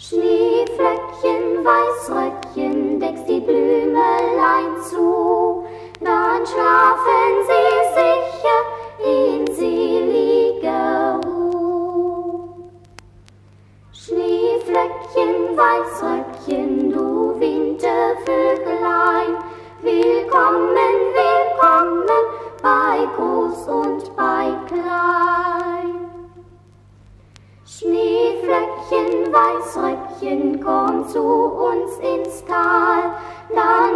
Schneeflöckchen, Weißröckchen, deckst die Blümelein zu, dann schlafen sie sicher in seliger Ruhe. Schneeflöckchen, Weißröckchen, du Wintervögelein, willkommen, willkommen bei Groß und bei Klein. Schneeflöckchen, Weißröckchen, komm zu uns ins Tal, dann